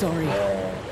sorry.